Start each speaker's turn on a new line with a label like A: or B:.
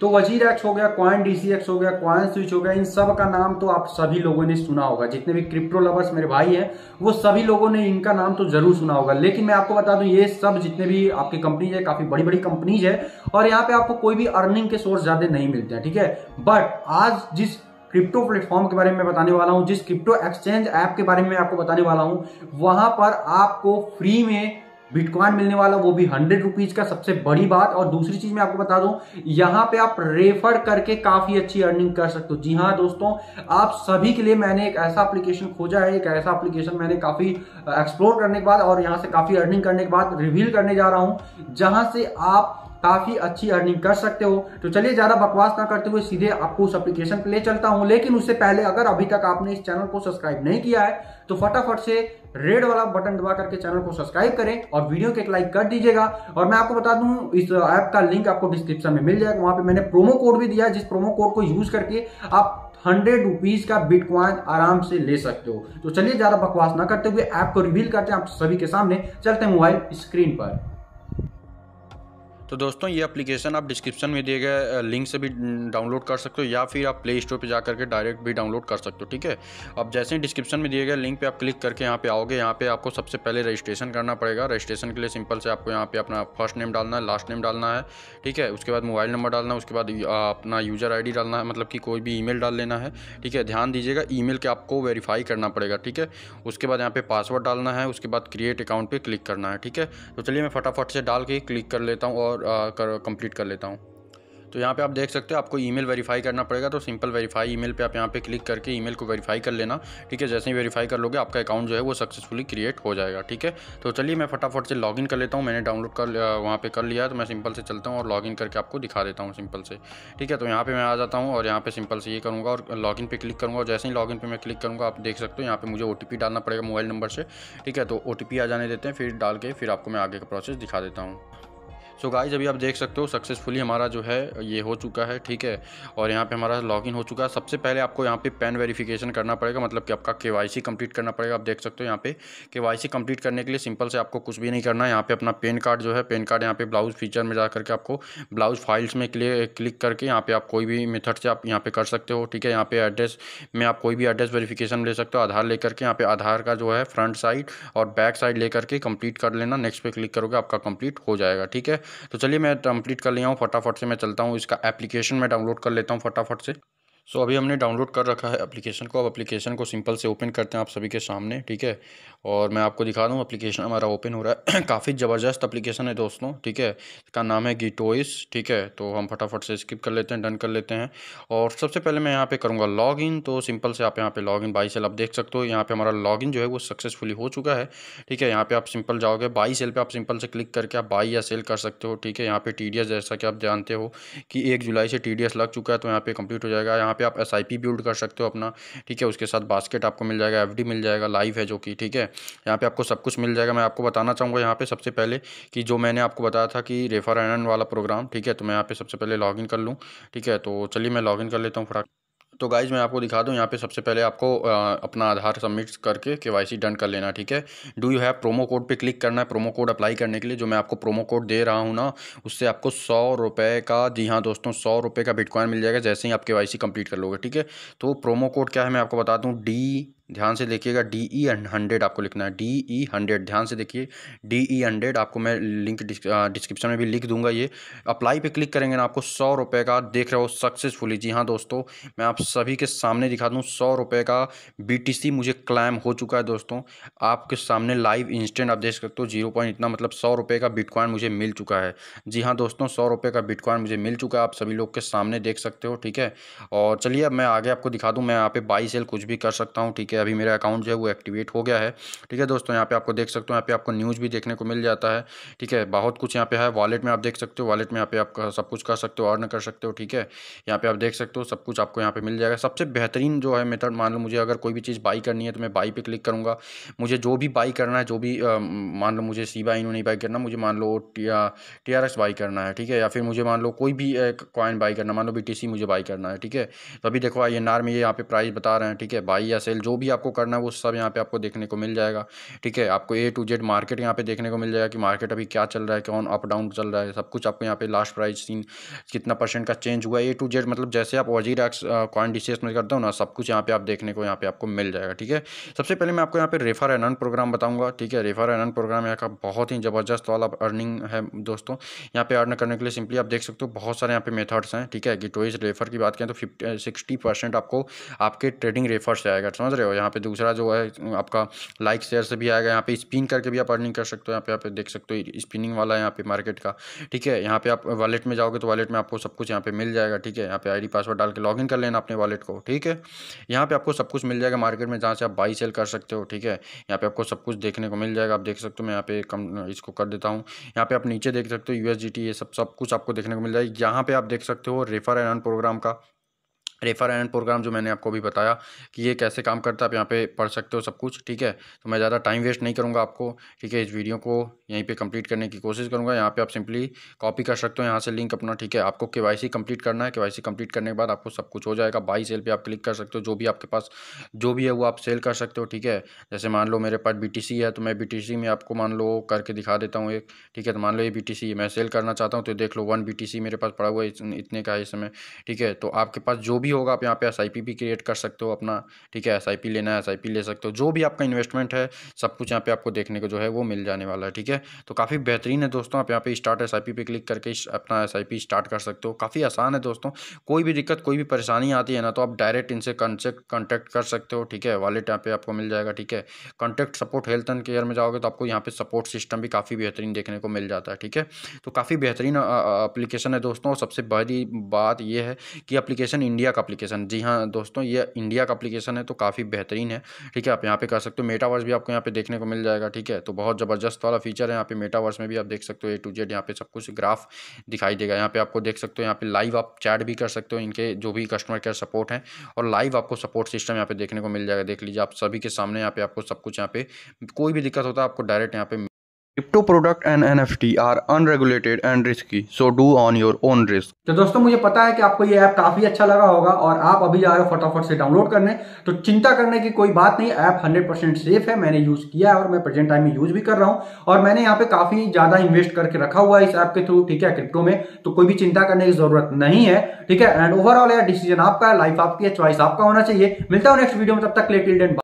A: तो वज़ीर एक्स हो गया क्वाइन डीसी एक्स हो गया क्वाइन स्विच हो गया, इन सब का नाम तो आप सभी लोगों ने सुना होगा। जितने भी क्रिप्टो लवर्स मेरे भाई हैं, वो सभी लोगों ने इनका नाम तो ज़रूर सुना होगा। लेकिन मैं आपको बता दूँ, ये सब जितने भी आपकी कंपनीज़ है, काफ़ी बड़ी बड़ी कंपनीज़ है, और यहाँ पे आपको कोई भी अर्निंग के सोर्स ज़्यादा नहीं मिलते हैं, ठीक है? बट आज जिस क्रिप्टो प्लेटफॉर्म के बारे में बताने वाला हूँ, जिस क्रिप्टो एक्सचेंज ऐप के बारे में आपको बताने वाला हूँ, वहाँ पर आपको फ्री में बिटकॉइन मिलने वाला वो भी हंड्रेड रुपीज़ का सबसे बड़ी बात। और दूसरी चीज़ मैं आपको बता दूँ, यहाँ पे आप रेफर करके काफ़ी अच्छी अर्निंग कर सकते हो। जी हाँ दोस्तों, आप सभी के लिए मैंने एक ऐसा एप्लीकेशन खोजा है, एक ऐसा एप्लीकेशन मैंने काफ़ी एक्सप्लोर करने के बाद और यहाँ से काफ़ी अर्निंग करने के बाद रिवील करने जा रहा हूँ, जहाँ से आप काफ़ी अच्छी अर्निंग कर सकते हो। तो चलिए ज़्यादा बकवास ना करते हुए सीधे आपको उस एप्लीकेशन पे ले चलता हूँ। लेकिन उससे पहले अगर अभी तक आपने इस चैनल को सब्सक्राइब नहीं किया है तो फटाफट से रेड वाला बटन दबा करके चैनल को सब्सक्राइब करें और वीडियो को एक लाइक कर दीजिएगा। और मैं आपको बता दूँ, इस ऐप का लिंक आपको डिस्क्रिप्शन में मिल जाएगा। वहाँ पे मैंने प्रोमो कोड भी दिया जिस प्रोमो कोड को यूज़ करके आप हंड्रेड रुपीज़ का बिटकॉइन आराम से ले सकते हो। तो चलिए ज़्यादा बकवास ना करते हुए ऐप को रिवील करते हैं आप सभी के सामने। चलते हैं मोबाइल स्क्रीन पर।
B: तो दोस्तों, ये एप्लीकेशन आप डिस्क्रिप्शन में दिए गए लिंक से भी डाउनलोड कर सकते हो या फिर आप प्ले स्टोर पर जा करके डायरेक्ट भी डाउनलोड कर सकते हो, ठीक है? अब जैसे ही डिस्क्रिप्शन में दिए गए लिंक पे आप क्लिक करके यहाँ पे आओगे, यहाँ पे आपको सबसे पहले रजिस्ट्रेशन करना पड़ेगा। रजिस्ट्रेशन के लिए सिंपल से आपको यहाँ पे अपना फ़र्स्ट नेम डालना है लास्ट नेम डालना है, ठीक है? उसके बाद मोबाइल नंबर डालना है, उसके बाद अपना यूज़र आईडी डालना है मतलब कि कोई भी ई डाल लेना है, ठीक है? ध्यान दीजिएगा ई के आपको वेरीफाई करना पड़ेगा, ठीक है? उसके बाद यहाँ पे पासवर्ड डालना है, उसके बाद क्रिएट अकाउंट पर क्लिक करना है, ठीक है? तो चलिए मैं फटाफट से डाल के क्लिक कर लेता हूँ और कंप्लीट कर लेता हूँ। तो यहाँ पे आप देख सकते हो, आपको ईमेल वेरीफाई करना पड़ेगा तो सिंपल वेरीफाई ईमेल पे आप यहाँ पे क्लिक करके ईमेल को वेरीफाई कर लेना। ठीक है, जैसे ही वेरीफाई कर लोगे, आपका अकाउंट जो है वो सक्सेसफुली क्रिएट हो जाएगा। ठीक है? तो चलिए, मैं फटाफट से लॉगिन कर लेता हूँ। मैंने डाउनलोड कर वहाँ पर कर लिया तो मैं सिंपल से चलता हूँ और लॉगिन करके आपको दिखा देता हूँ सिंपल से। ठीक है? तो यहाँ पर मैं आ जाता हूँ और यहाँ पर सिंपल से ये करूँगा और लॉगिन पर क्लिक करूँगा। और जैसे ही लॉगिन पर मैं क्लिक करूँगा, आप देख सकते हो, यहाँ पर मुझे ओ डालना पड़ेगा मोबाइल नंबर से। ठीक है? तो ओटीपी आ जाने देते हैं, फिर डाल के, फिर आपको मैं आगे का प्रोसेस दिखा देता हूँ। सो गाइज़ अभी आप देख सकते हो सक्सेसफुली हमारा जो है, ये हो चुका है, ठीक है? और यहाँ पे हमारा लॉगिन हो चुका है। सबसे पहले आपको यहाँ पे पेन वेरिफिकेशन करना पड़ेगा मतलब कि आपका के वाई करना पड़ेगा। आप देख सकते हो यहाँ पे के वाई करने के लिए सिंपल से आपको कुछ भी नहीं करना है। यहाँ पे अपना पेन कार्ड जो है पेन कार्ड यहाँ पे ब्लाउज फीचर में जा करके आपको ब्लाउज फाइल्स में क्लिक करके यहाँ पे आप कोई भी मेथड से आप यहाँ पे कर सकते हो, ठीक है? यहाँ पे एड्रेस में आप कोई भी एड्रेस वेरिफिकेशन ले सकते हो। आधार लेकर के यहाँ पे आधार का जो है फ्रंट साइड और बैक साइड लेकर के कंप्लीट कर लेना। नेक्स्ट पे क्लिक करोगे, आपका कंप्लीट हो जाएगा, ठीक है? तो चलिए मैं कंप्लीट कर लिया हूँ, फटाफट से मैं चलता हूँ, इसका एप्लीकेशन मैं डाउनलोड कर लेता हूँ फटाफट से। सो अभी हमने डाउनलोड कर रखा है एप्लीकेशन को। अब एप्लीकेशन को सिंपल से ओपन करते हैं आप सभी के सामने, ठीक है? और मैं आपको दिखा दूँ एप्लीकेशन हमारा ओपन हो रहा है। काफ़ी ज़बरदस्त एप्लीकेशन है दोस्तों, ठीक है? इसका नाम है गीटोइस ठीक है? तो हम फटाफट से स्किप कर लेते हैं डन कर लेते हैं। और सबसे पहले मैं यहाँ पर करूँगा लॉगिन तो सिंपल से आप यहाँ पे लॉगिन बाई सेल आप देख सकते हो। यहाँ पर हमारा लॉगिन जो है वो सक्सेसफुली हो चुका है, ठीक है? यहाँ पर आप सिंपल जाओगे बाई सेल पर आप सिंपल से क्लिक करके आप बाई या सेल कर सकते हो, ठीक है? यहाँ पर टी जैसा कि आप जानते हो कि एक जुलाई से टीडीएस लग चुका है तो यहाँ पर कंप्लीट हो जाएगा। यहाँ पे आप एस आई बिल्ड कर सकते हो अपना, ठीक है? उसके साथ बास्केट आपको मिल जाएगा एफडी मिल जाएगा लाइव है जो कि, ठीक है? यहाँ पे आपको सब कुछ मिल जाएगा। मैं आपको बताना चाहूँगा यहाँ पे सबसे पहले कि जो मैंने आपको बताया था कि रेफर एन वाला प्रोग्राम ठीक है? तो मैं यहाँ पे सबसे पहले लॉगिन कर लूँ, ठीक है? तो चलिए मैं लॉगिन कर लेता हूँ फटाक तो गाइज़ मैं आपको दिखा दूँ यहाँ पे सबसे पहले आपको आ, अपना आधार सबमिट करके के वाई सी डन कर लेना ठीक है? Do you have promo code पे क्लिक करना है प्रोमो कोड अप्लाई करने के लिए जो मैं आपको प्रोमो कोड दे रहा हूँ ना उससे आपको सौ रुपये का जी हाँ दोस्तों सौ रुपये का बिटकॉइन मिल जाएगा जैसे ही आप के वाई सी कंप्लीट कर लोगे ठीक है? तो प्रोमो कोड क्या है मैं आपको बता दूँ डी ध्यान से देखिएगा डी ई हंड्रेड आपको लिखना है। डी ई हंड्रेड ध्यान से देखिए डी ई हंड्रेड आपको मैं लिंक डिस्क्रिप्शन में भी लिख दूँगा ये। अप्लाई पे क्लिक करेंगे ना आपको सौ रुपये का देख रहे हो सक्सेसफुली जी हाँ दोस्तों, मैं आप सभी के सामने दिखा दूँ, सौ रुपये का सी मुझे क्लाइम हो चुका है दोस्तों। आपके सामने लाइव इंस्टेंट आप देख सकते हो ज़ीरो पॉइंट इतना मतलब सौ रुपये का बिटकॉइन मुझे मिल चुका है। जी हाँ दोस्तों, सौ रुपये का बिटकॉइन मुझे मिल चुका है, आप सभी लोग के सामने देख सकते हो, ठीक है? और चलिए अब मैं आगे आपको दिखा दूँ, मैं यहाँ पे बाई सेल कुछ भी कर सकता हूँ, ठीक है? अभी मेरा अकाउंट जो है वो एक्टिवेट हो गया है। ठीक है दोस्तों, यहाँ पे आपको देख सकते हो, यहाँ पे आपको न्यूज़ भी देखने को मिल जाता है। ठीक है, बहुत कुछ यहाँ पे है वॉलेट में आप देख सकते हो वॉलेट में यहाँ पे आप सब कुछ कर सकते हो अर्न कर सकते हो, ठीक है। यहाँ पे आप देख सकते हो, सब कुछ आपको यहाँ पे मिल जाएगा। सबसे बेहतरीन जो है मेथड, मान लो मुझे अगर कोई भी चीज़ बाई करनी है तो मैं बाई पे क्लिक करूँगा। मुझे जो भी बाई करना है, जो भी मान लो मुझे सी बाई नहीं बाई करना, मुझे मान लो टी आर बाई करना है, ठीक है, या फिर मुझे मान लो कोई भी कॉइन बाई करना मान लो बी टी सी मुझे बाई करना है, ठीक है। तो अभी देखो आई एन आर में ये यहाँ पे प्राइस बता रहे हैं, ठीक है बाई या सेल जो भी भी आपको करना है, वो सब यहाँ पे आपको देखने को मिल जाएगा। ठीक है, आपको ए टू जेड मार्केट यहाँ पे देखने को मिल जाएगा कि मार्केट अभी क्या चल रहा है, कौन अप डाउन चल रहा है, सब कुछ आपको यहाँ पे लास्ट प्राइस सीन कितना परसेंट का चेंज हुआ ए टू जेड मतलब जैसे आप वज़ीर एक्स कॉइन डी में करते हो ना, सब कुछ यहाँ पे आप देखने को यहाँ पे आपको मिल जाएगा। ठीक है, सबसे पहले मैं आपको यहाँ पे रेफर एन प्रोग्राम बताऊँगा। ठीक है रेफर एन प्रोग्राम यहाँ का बहुत ही ज़बरदस्त वाला अर्निंग है दोस्तों। यहाँ पे अर्न करने के लिए सिंपली आप देख सकते हो बहुत सारे यहाँ पे मेथड्स हैं। ठीक है गिटोइज रेफर की बात करें तो फिफ्टी सिक्सटी परसेंट आपको आपके ट्रेडिंग रेफर से आएगा। समझ रहे हो? यहाँ पे दूसरा जो है आपका लाइक शेयर से भी आएगा यहाँ पे स्पिन करके भी आप अर्निंग कर सकते हो यहाँ पे यहाँ पे देख सकते हो स्पिनिंग वाला है यहाँ पे मार्केट का ठीक है यहाँ पे आप वॉलेट में जाओगे तो वॉलेट में आपको सब कुछ यहाँ पे मिल जाएगा ठीक है यहाँ पे आईडी पासवर्ड डाल के लॉगिन कर लेना अपने वॉलेट को ठीक है यहाँ पे आपको सब कुछ मिल जाएगा मार्केट में जहाँ से आप बाई सेल कर सकते हो ठीक है यहाँ पे आपको सब कुछ देखने को मिल जाएगा आप देख सकते हो मैं यहाँ पे कम इसको कर देता हूँ यहाँ पे आप नीचे देख सकते हो यूएसजीटी ये सब सब कुछ आपको देखने को मिल जाएगा यहाँ पे आप देख सकते हो रेफर एंड प्रोग्राम का रेफर एंड प्रोग्राम जो मैंने आपको भी बताया कि ये कैसे काम करता है, आप यहाँ पे पढ़ सकते हो सब कुछ, ठीक है? तो मैं ज़्यादा टाइम वेस्ट नहीं करूँगा आपको, ठीक है? इस वीडियो को यहीं पे कंप्लीट करने की कोशिश करूँगा। यहाँ पे आप सिंपली कॉपी कर सकते हो, यहाँ से लिंक अपना, ठीक है? आपको के वाई कंप्लीट करना है। के वाई कंप्लीट करने के बाद आपको सब कुछ हो जाएगा। बाई सेल पर आप क्लिक कर सकते हो। जो भी आपके पास, जो भी है वो आप सेल कर सकते हो, ठीक है? जैसे मान लो मेरे पास BTC है तो मैं BTC में आपको मान लो करके दिखा देता हूँ एक, ठीक है? तो मान लो ये बी मैं सेल करना चाहता हूँ तो देख लो वन बी मेरे पास पड़ा हुआ है, इतने का है इस समय, ठीक है? तो आपके पास जो भी होगा, आप यहाँ पे एसआईपी भी क्रिएट कर सकते हो अपना, ठीक है? एसआईपी लेना है एस ले सकते हो। जो भी आपका इन्वेस्टमेंट है, सब कुछ यहाँ पे आपको देखने को जो है वो मिल जाने वाला है, ठीक है? तो काफ़ी बेहतरीन है दोस्तों, आप यहाँ पे स्टार्ट एसआईपी पे क्लिक करके अपना एसआईपी स्टार्ट कर सकते हो। काफ़ी आसान है दोस्तों, कोई भी दिक्कत, कोई भी परेशानी आती है ना तो आप डायरेक्ट इनसे कॉन्टेक्ट कर सकते हो, ठीक है? वॉलेट यहाँ पे आपको मिल जाएगा, ठीक है? Contact support health and care में जाओगे तो आपको यहाँ पे सपोर्ट सिस्टम भी काफ़ी बेहतरीन देखने को मिल जाता है, ठीक है? तो काफ़ी बेहतरीन अप्लीकेशन है दोस्तों, और सबसे बड़ी बात यह है कि अप्लीकेशन इंडिया का अप्लीकेशन जी हाँ दोस्तों, ये इंडिया का अप्लीकेशन है तो काफ़ी बेहतरीन है। ठीक है, आप यहाँ पे कर सकते हो। मेटावर्स भी आपको यहाँ पे देखने को मिल जाएगा, ठीक है? तो बहुत ज़बरदस्त वाला फीचर है यहाँ पे मेटावर्स में भी आप देख सकते हो ए टू जेड यहाँ पे सब कुछ ग्राफ दिखाई देगा। यहाँ पे आपको देख सकते हो, यहाँ पे लाइव आप चैट भी कर सकते हो, इनके जो भी कस्टमर केयर सपोर्ट है, और लाइव आपको सपोर्ट सिस्टम यहाँ पे देखने को मिल जाएगा। देख लीजिए, आप सभी के सामने यहाँ पे आपको सब कुछ यहाँ पे, कोई भी दिक्कत होता है, आपको डायरेक्ट यहाँ पे
A: Crypto product and NFT are unregulated and risky, so do on your own risk. तो दोस्तों मुझे पता है कि आपको ये ऐप काफ़ी अच्छा लगा होगा और आप अभी जा रहे हो फटाफट से डाउनलोड करने। तो चिंता करने की कोई बात नहीं ऐप 100% सेफ़ है मैंने यूज़ किया है और मैं प्रेजेंट टाइम में यूज़ भी कर रहा हूँ। और मैंने यहाँ पे काफ़ी ज़्यादा इन्वेस्ट करके रखा हुआ है इस ऐप के थ्रू ठीक है क्रिप्टो में। तो कोई भी चिंता करने की ज़रूरत नहीं है ठीक है। एंड ओवरऑल यार डिसीज़न आपका है लाइफ आपकी है चॉइस आपका होना चाहिए। मिलता हूँ नेक्स्ट वीडियो में तब तक लेटिल